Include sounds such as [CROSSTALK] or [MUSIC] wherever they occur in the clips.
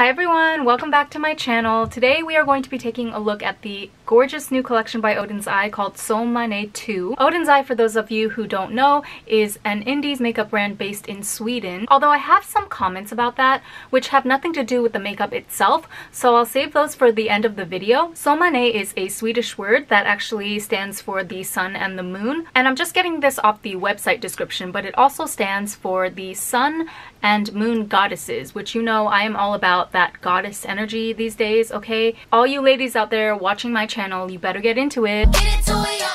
Hi everyone, welcome back to my channel. Today we are going to be taking a look at the gorgeous new collection by Oden's Eye called Solmane 2. Oden's Eye, for those of you who don't know, is an indies makeup brand based in Sweden. Although I have some comments about that, which have nothing to do with the makeup itself, so I'll save those for the end of the video. Solmane is a Swedish word that actually stands for the sun and the moon, and I'm just getting this off the website description, but it also stands for the sun and moon goddesses, which you know I am all about that goddess energy these days, okay? All you ladies out there watching my channel, you better get into it.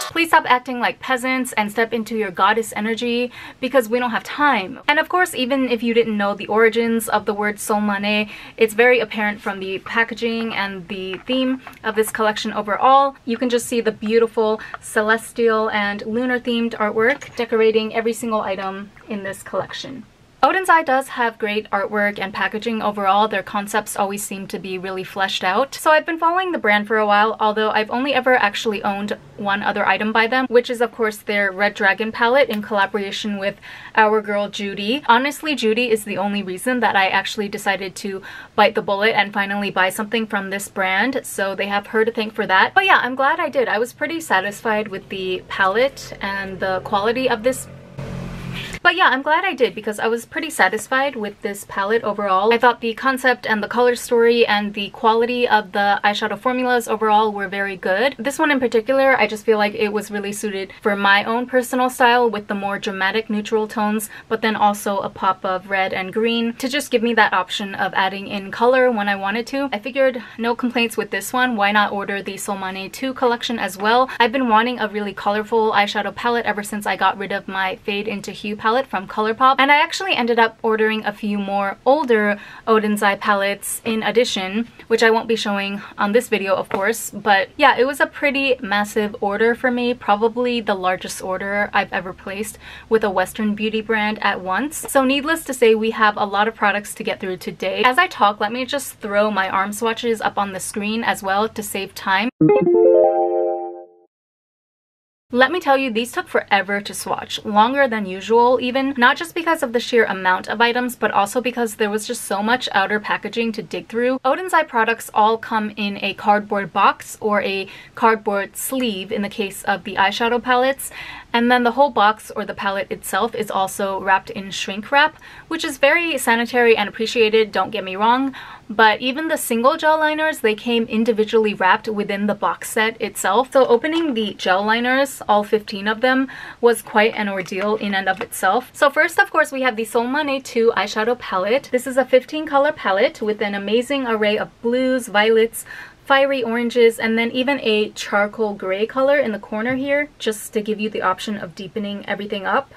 Please stop acting like peasants and step into your goddess energy because we don't have time. And of course, even if you didn't know the origins of the word Solmane, it's very apparent from the packaging and the theme of this collection overall. You can just see the beautiful celestial and lunar themed artwork decorating every single item in this collection. Oden's Eye does have great artwork and packaging overall. Their concepts always seem to be really fleshed out. So I've been following the brand for a while, although I've only ever actually owned one other item by them, which is of course their Red Dragon palette in collaboration with our girl Judy. Honestly, Judy is the only reason that I actually decided to bite the bullet and finally buy something from this brand, so they have her to thank for that. But yeah, I'm glad I did. I was pretty satisfied with the palette and the quality of this but yeah, I'm glad I did because I was pretty satisfied with this palette overall. I thought the concept and the color story and the quality of the eyeshadow formulas overall were very good. This one in particular, I just feel like it was really suited for my own personal style with the more dramatic neutral tones, but then also a pop of red and green to just give me that option of adding in color when I wanted to. I figured no complaints with this one, why not order the Solmane 2 collection as well. I've been wanting a really colorful eyeshadow palette ever since I got rid of my Fade into Hue palette palette from Colourpop and I actually ended up ordering a few more older Oden's Eye palettes in addition which I won't be showing on this video of course but yeah it was a pretty massive order for me probably the largest order I've ever placed with a western beauty brand at once. So needless to say we have a lot of products to get through today. As I talk let me just throw my arm swatches up on the screen as well to save time let me tell you, these took forever to swatch, longer than usual even, not just because of the sheer amount of items, but also because there was just so much outer packaging to dig through. Oden's Eye products all come in a cardboard box or a cardboard sleeve in the case of the eyeshadow palettes, and then the whole box or the palette itself is also wrapped in shrink wrap, which is very sanitary and appreciated, don't get me wrong, but even the single gel liners, they came individually wrapped within the box set itself. So opening the gel liners, all 15 of them, was quite an ordeal in and of itself. So first, of course, we have the Solmane 2 eyeshadow palette. This is a 15 color palette with an amazing array of blues, violets, fiery oranges, and then even a charcoal gray color in the corner here, just to give you the option of deepening everything up.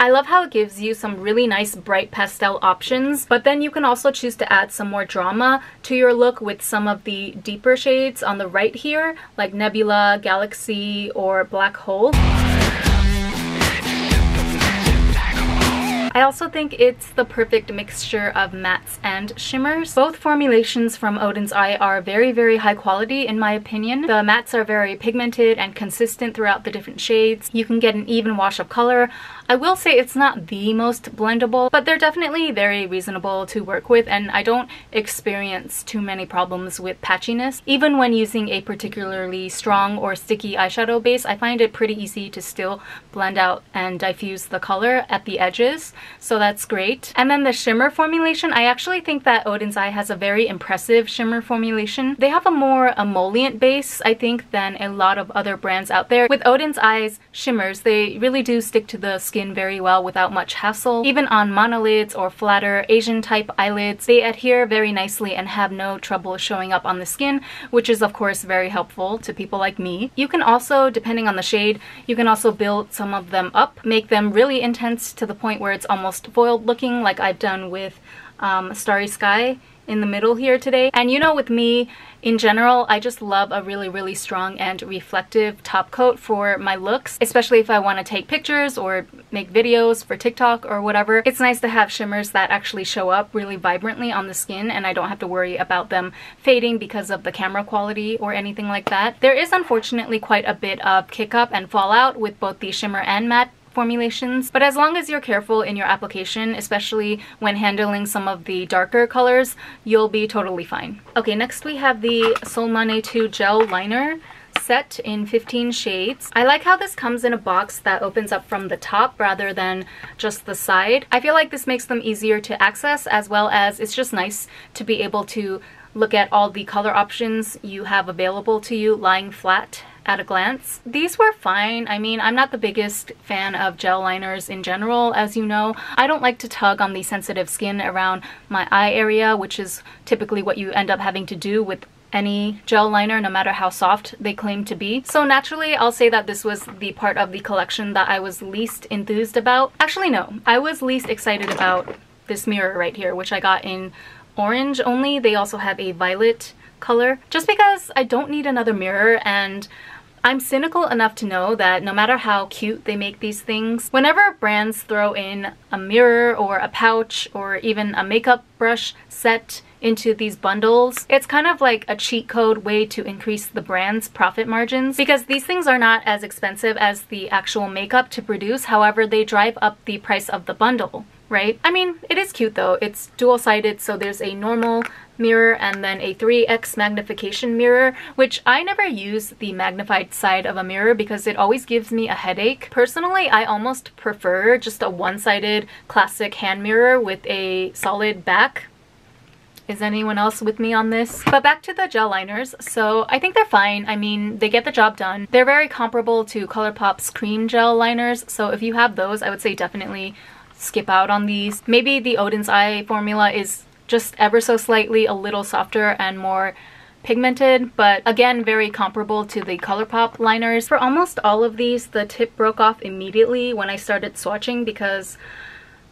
I love how it gives you some really nice bright pastel options, but then you can also choose to add some more drama to your look with some of the deeper shades on the right here, like Nebula, Galaxy, or Black Hole. [LAUGHS] I also think it's the perfect mixture of mattes and shimmers. Both formulations from Oden's Eye are very, very high quality in my opinion. The mattes are very pigmented and consistent throughout the different shades. You can get an even wash of color. I will say it's not the most blendable, but they're definitely very reasonable to work with and I don't experience too many problems with patchiness. Even when using a particularly strong or sticky eyeshadow base, I find it pretty easy to still blend out and diffuse the color at the edges, so that's great. And then the shimmer formulation, I actually think that Oden's Eye has a very impressive shimmer formulation. They have a more emollient base, I think, than a lot of other brands out there. With Oden's Eye's shimmers, they really do stick to the skin very well without much hassle. Even on monolids or flatter Asian type eyelids, they adhere very nicely and have no trouble showing up on the skin, which is of course very helpful to people like me. You can also, depending on the shade, you can also build some of them up, make them really intense to the point where it's almost foiled looking like I've done with um, Starry Sky in the middle here today. And you know with me, in general, I just love a really, really strong and reflective top coat for my looks, especially if I want to take pictures or make videos for TikTok or whatever. It's nice to have shimmers that actually show up really vibrantly on the skin and I don't have to worry about them fading because of the camera quality or anything like that. There is unfortunately quite a bit of kick up and fallout with both the shimmer and matte formulations, but as long as you're careful in your application, especially when handling some of the darker colors, you'll be totally fine. Okay, next we have the Solmane 2 Gel Liner set in 15 shades. I like how this comes in a box that opens up from the top rather than just the side. I feel like this makes them easier to access as well as it's just nice to be able to look at all the color options you have available to you lying flat at a glance. These were fine. I mean, I'm not the biggest fan of gel liners in general, as you know. I don't like to tug on the sensitive skin around my eye area, which is typically what you end up having to do with any gel liner no matter how soft they claim to be. So naturally I'll say that this was the part of the collection that I was least enthused about. Actually no, I was least excited about this mirror right here which I got in orange only. They also have a violet color just because I don't need another mirror and I'm cynical enough to know that no matter how cute they make these things, whenever brands throw in a mirror or a pouch or even a makeup brush set into these bundles. It's kind of like a cheat code way to increase the brand's profit margins because these things are not as expensive as the actual makeup to produce. However, they drive up the price of the bundle right? I mean, it is cute though. It's dual-sided, so there's a normal mirror and then a 3x magnification mirror, which I never use the magnified side of a mirror because it always gives me a headache. Personally, I almost prefer just a one-sided classic hand mirror with a solid back is anyone else with me on this? But back to the gel liners. So I think they're fine. I mean, they get the job done. They're very comparable to ColourPop's cream gel liners. So if you have those, I would say definitely skip out on these. Maybe the Oden's Eye formula is just ever so slightly a little softer and more pigmented, but again, very comparable to the ColourPop liners. For almost all of these, the tip broke off immediately when I started swatching because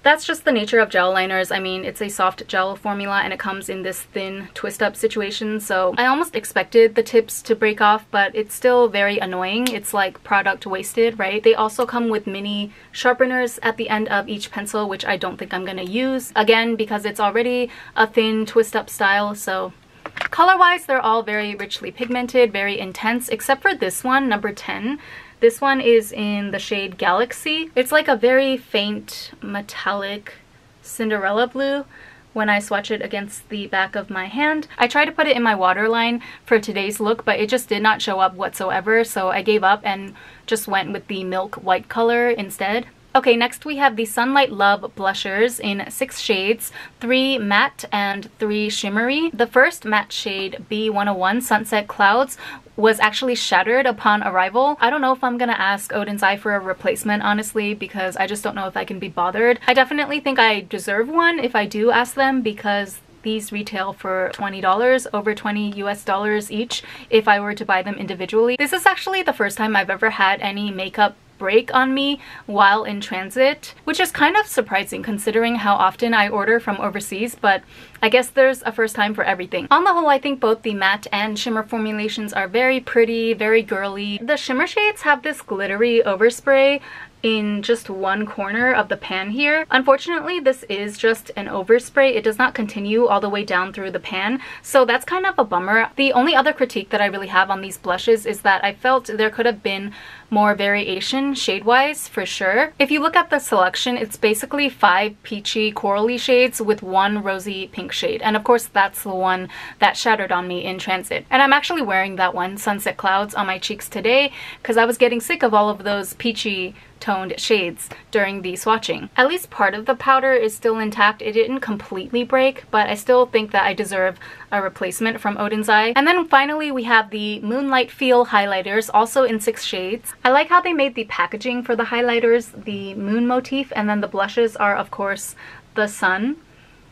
that's just the nature of gel liners. I mean, it's a soft gel formula and it comes in this thin twist up situation. So I almost expected the tips to break off, but it's still very annoying. It's like product wasted, right? They also come with mini sharpeners at the end of each pencil, which I don't think I'm gonna use. Again, because it's already a thin twist up style. So color-wise, they're all very richly pigmented, very intense, except for this one, number 10. This one is in the shade Galaxy. It's like a very faint metallic Cinderella blue when I swatch it against the back of my hand. I tried to put it in my waterline for today's look, but it just did not show up whatsoever, so I gave up and just went with the milk white color instead. Okay, next we have the Sunlight Love blushers in six shades, three matte and three shimmery. The first matte shade, B101 Sunset Clouds, was actually shattered upon arrival. I don't know if I'm gonna ask Oden's Eye for a replacement, honestly, because I just don't know if I can be bothered. I definitely think I deserve one if I do ask them because these retail for $20, over 20 US dollars each if I were to buy them individually. This is actually the first time I've ever had any makeup break on me while in transit, which is kind of surprising considering how often I order from overseas, but I guess there's a first time for everything. On the whole, I think both the matte and shimmer formulations are very pretty, very girly. The shimmer shades have this glittery overspray in just one corner of the pan here. Unfortunately, this is just an overspray. It does not continue all the way down through the pan, so that's kind of a bummer. The only other critique that I really have on these blushes is that I felt there could have been more variation shade-wise for sure. If you look at the selection, it's basically five peachy corally shades with one rosy pink shade. And of course, that's the one that shattered on me in transit. And I'm actually wearing that one, Sunset Clouds, on my cheeks today because I was getting sick of all of those peachy toned shades during the swatching. At least part of the powder is still intact. It didn't completely break, but I still think that I deserve a replacement from Oden's Eye. And then finally we have the Moonlight Feel highlighters, also in six shades. I like how they made the packaging for the highlighters the moon motif, and then the blushes are of course the sun.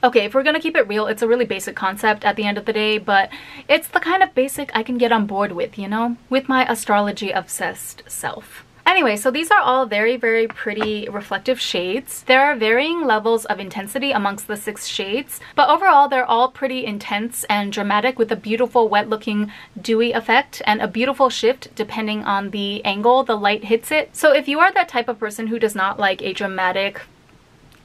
Okay, if we're gonna keep it real, it's a really basic concept at the end of the day, but it's the kind of basic I can get on board with, you know? With my astrology-obsessed self. Anyway, so these are all very, very pretty reflective shades. There are varying levels of intensity amongst the six shades, but overall they're all pretty intense and dramatic with a beautiful wet looking dewy effect and a beautiful shift depending on the angle the light hits it. So if you are that type of person who does not like a dramatic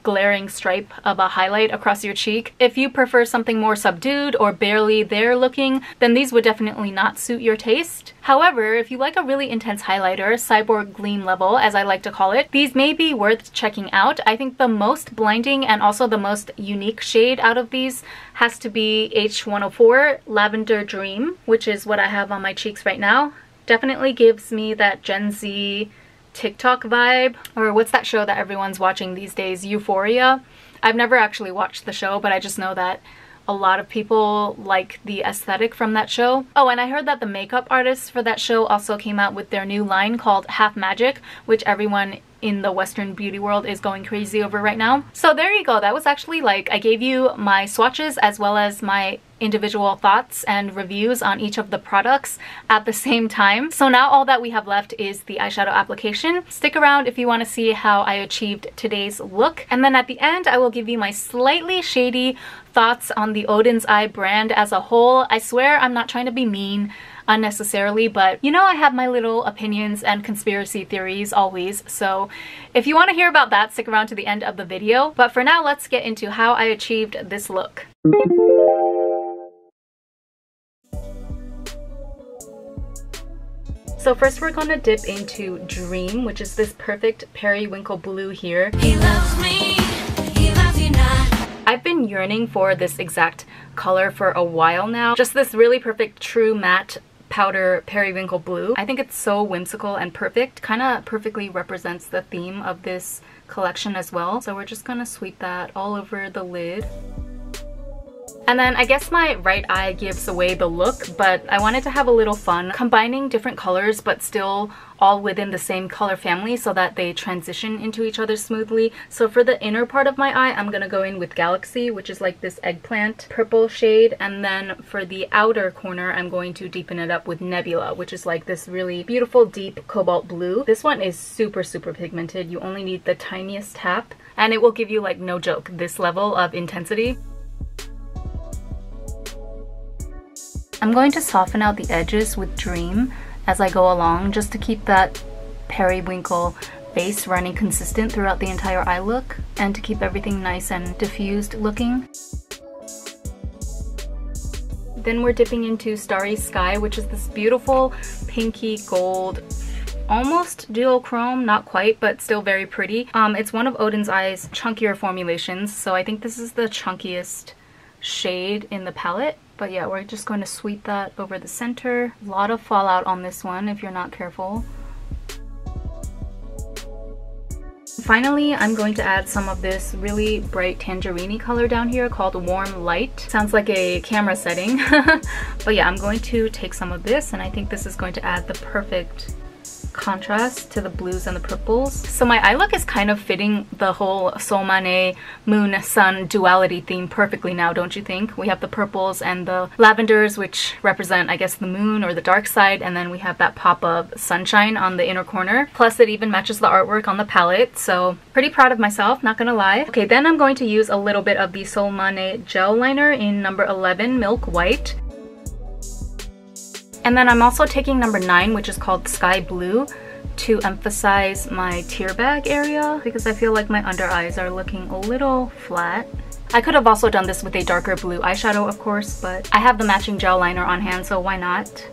glaring stripe of a highlight across your cheek. If you prefer something more subdued or barely there looking, then these would definitely not suit your taste. However, if you like a really intense highlighter, cyborg gleam level as I like to call it, these may be worth checking out. I think the most blinding and also the most unique shade out of these has to be H104 Lavender Dream, which is what I have on my cheeks right now. Definitely gives me that Gen Z TikTok vibe. Or what's that show that everyone's watching these days? Euphoria? I've never actually watched the show, but I just know that a lot of people like the aesthetic from that show. Oh, and I heard that the makeup artists for that show also came out with their new line called Half Magic, which everyone in the western beauty world is going crazy over right now. So there you go. That was actually like I gave you my swatches as well as my individual thoughts and reviews on each of the products at the [LAUGHS] same time. So now all that we have left is the eyeshadow application. Stick around if you want to see how I achieved today's look. And then at the end, I will give you my slightly shady thoughts on the Oden's Eye brand as a whole. I swear I'm not trying to be mean unnecessarily, but you know I have my little opinions and conspiracy theories always, so if you want to hear about that, stick around to the end of the video. But for now, let's get into how I achieved this look. So first we're gonna dip into Dream, which is this perfect periwinkle blue here. Me, I've been yearning for this exact color for a while now. Just this really perfect true matte powder periwinkle blue. I think it's so whimsical and perfect. Kind of perfectly represents the theme of this collection as well. So we're just gonna sweep that all over the lid. And then I guess my right eye gives away the look, but I wanted to have a little fun combining different colors but still all within the same color family so that they transition into each other smoothly. So for the inner part of my eye, I'm to go in with Galaxy, which is like this eggplant purple shade. And then for the outer corner, I'm going to deepen it up with Nebula, which is like this really beautiful deep cobalt blue. This one is super, super pigmented. You only need the tiniest tap and it will give you like no joke this level of intensity. I'm going to soften out the edges with Dream as I go along just to keep that periwinkle base running consistent throughout the entire eye look and to keep everything nice and diffused looking. Then we're dipping into Starry Sky, which is this beautiful pinky gold almost duochrome, not quite, but still very pretty. Um, it's one of Oden's Eye's chunkier formulations, so I think this is the chunkiest shade in the palette. But yeah, we're just going to sweep that over the center. A lot of fallout on this one if you're not careful. Finally, I'm going to add some of this really bright tangerine color down here called Warm Light. Sounds like a camera setting. [LAUGHS] but yeah, I'm going to take some of this and I think this is going to add the perfect contrast to the blues and the purples. So my eye look is kind of fitting the whole Solmane moon-sun duality theme perfectly now, don't you think? We have the purples and the lavenders, which represent, I guess, the moon or the dark side, and then we have that pop of sunshine on the inner corner. Plus, it even matches the artwork on the palette, so pretty proud of myself, not gonna lie. Okay, then I'm going to use a little bit of the Solmane gel liner in number 11, Milk White. And then I'm also taking number 9, which is called Sky Blue, to emphasize my tear bag area because I feel like my under eyes are looking a little flat. I could have also done this with a darker blue eyeshadow, of course, but I have the matching gel liner on hand, so why not?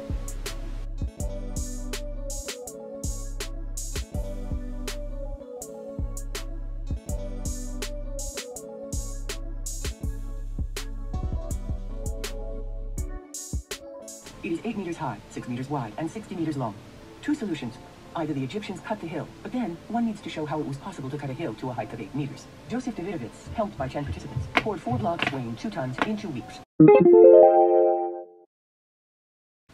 meters wide and 60 meters long. Two solutions. Either the Egyptians cut the hill, but then one needs to show how it was possible to cut a hill to a height of 8 meters. Joseph Davidovitz, helped by 10 participants, poured four blocks weighing two tons in two weeks.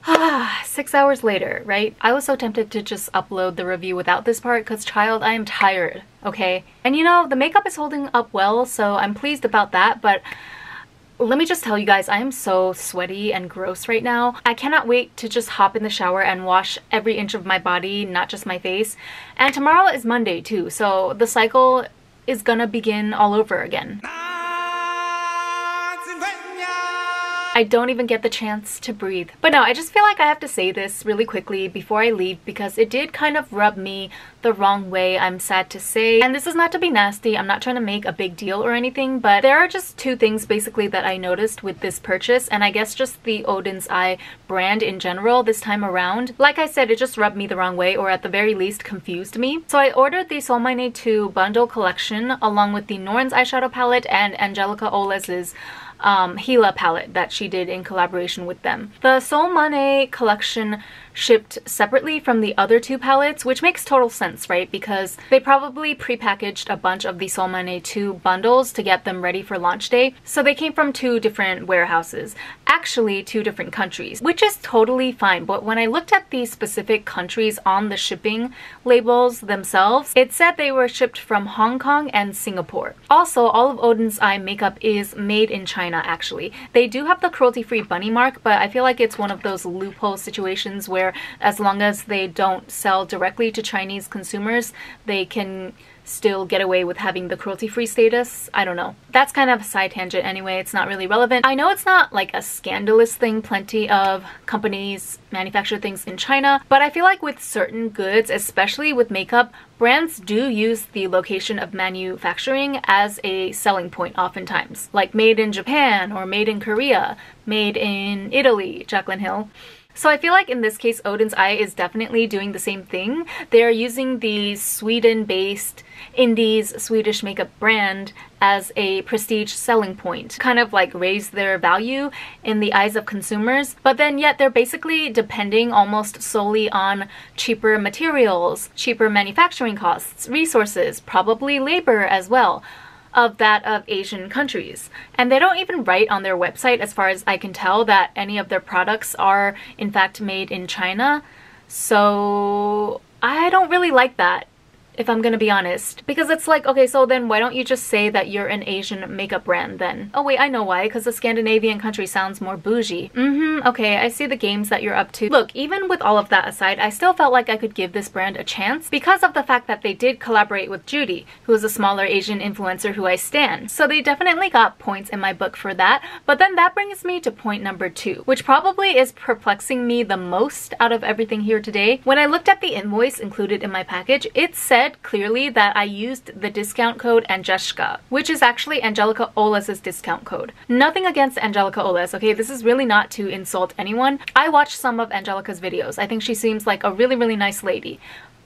Ah, six hours later, right? I was so tempted to just upload the review without this part because, child, I am tired, okay? And you know, the makeup is holding up well, so I'm pleased about that, but let me just tell you guys, I am so sweaty and gross right now. I cannot wait to just hop in the shower and wash every inch of my body, not just my face. And tomorrow is Monday too, so the cycle is gonna begin all over again. I don't even get the chance to breathe. But no, I just feel like I have to say this really quickly before I leave because it did kind of rub me the wrong way, I'm sad to say. And this is not to be nasty, I'm not trying to make a big deal or anything, but there are just two things basically that I noticed with this purchase, and I guess just the Oden's Eye brand in general this time around. Like I said, it just rubbed me the wrong way, or at the very least confused me. So I ordered the Solmane 2 bundle collection along with the Norns eyeshadow palette and Angelica Oles's um, Hila palette that she did in collaboration with them. The Solmane collection shipped separately from the other two palettes, which makes total sense, right? Because they probably prepackaged a bunch of the Solmane 2 bundles to get them ready for launch day. So they came from two different warehouses, actually two different countries, which is totally fine. But when I looked at the specific countries on the shipping labels themselves, it said they were shipped from Hong Kong and Singapore. Also, all of Oden's Eye makeup is made in China, actually. They do have the cruelty-free bunny mark, but I feel like it's one of those loophole situations where where as long as they don't sell directly to Chinese consumers, they can still get away with having the cruelty-free status. I don't know. That's kind of a side tangent anyway. It's not really relevant. I know it's not like a scandalous thing. Plenty of companies manufacture things in China, but I feel like with certain goods, especially with makeup, brands do use the location of manufacturing as a selling point oftentimes. Like made in Japan or made in Korea, made in Italy, Jaclyn Hill. So I feel like in this case, Oden's Eye is definitely doing the same thing. They're using the Sweden-based Indies Swedish makeup brand as a prestige selling point, kind of like raise their value in the eyes of consumers, but then yet they're basically depending almost solely on cheaper materials, cheaper manufacturing costs, resources, probably labor as well of that of Asian countries. And they don't even write on their website, as far as I can tell, that any of their products are in fact made in China. So I don't really like that if I'm gonna be honest. Because it's like, okay, so then why don't you just say that you're an Asian makeup brand then? Oh wait, I know why, because the Scandinavian country sounds more bougie. Mm-hmm, okay, I see the games that you're up to. Look, even with all of that aside, I still felt like I could give this brand a chance because of the fact that they did collaborate with Judy, who is a smaller Asian influencer who I stan. So they definitely got points in my book for that. But then that brings me to point number two, which probably is perplexing me the most out of everything here today. When I looked at the invoice included in my package, it said said clearly that I used the discount code Angeshka, which is actually Angelica Oles' discount code. Nothing against Angelica Oles, okay? This is really not to insult anyone. I watched some of Angelica's videos. I think she seems like a really, really nice lady.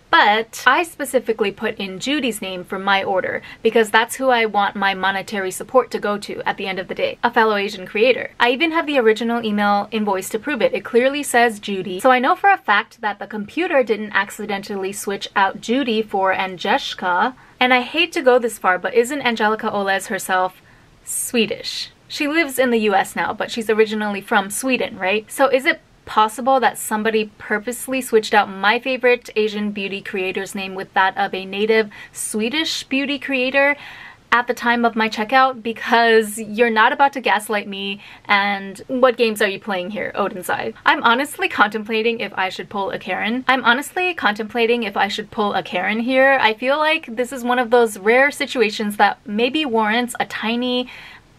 But I specifically put in Judy's name for my order because that's who I want my monetary support to go to at the end of the day, a fellow Asian creator. I even have the original email invoice to prove it. It clearly says Judy. So I know for a fact that the computer didn't accidentally switch out Judy for Angeshka. And I hate to go this far, but isn't Angelica Oles herself Swedish? She lives in the US now, but she's originally from Sweden, right? So is it possible that somebody purposely switched out my favorite Asian beauty creator's name with that of a native Swedish beauty creator at the time of my checkout because you're not about to gaslight me and what games are you playing here, Oden's Eye? I'm honestly contemplating if I should pull a Karen. I'm honestly contemplating if I should pull a Karen here. I feel like this is one of those rare situations that maybe warrants a tiny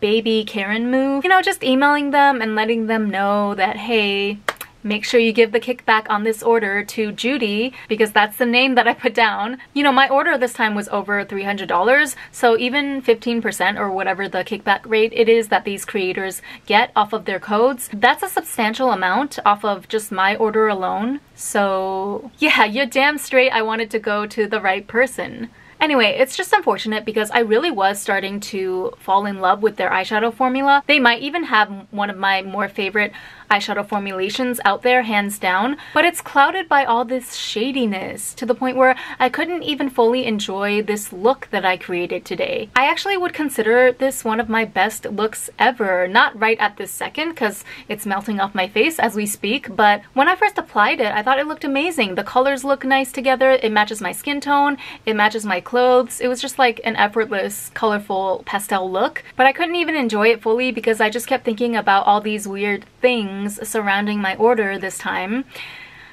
baby Karen move. You know, just emailing them and letting them know that, hey, make sure you give the kickback on this order to Judy because that's the name that I put down. You know, my order this time was over $300, so even 15% or whatever the kickback rate it is that these creators get off of their codes, that's a substantial amount off of just my order alone. So yeah, [LAUGHS] you're damn straight I wanted to go to the right person. Anyway, it's just unfortunate because I really was starting to fall in love with their eyeshadow formula. They might even have one of my more favorite eyeshadow formulations out there, hands down, but it's clouded by all this shadiness to the point where I couldn't even fully enjoy this look that I created today. I actually would consider this one of my best looks ever, not right at this second because it's melting off my face as we speak, but when I first applied it, I thought it looked amazing. The colors look nice together, it matches my skin tone, it matches my clothes. It was just like an effortless, colorful pastel look, but I couldn't even enjoy it fully because I just kept thinking about all these weird things things surrounding my order this time.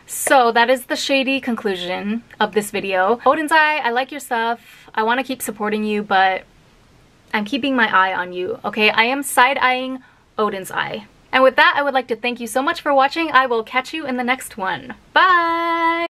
So that is the shady conclusion of this video. Oden's Eye, I like your stuff. I want to keep supporting you, but I'm keeping my eye on you, okay? I am side-eyeing Oden's Eye. And with that, I would like to thank you so much for watching. I will catch you in the next one. Bye!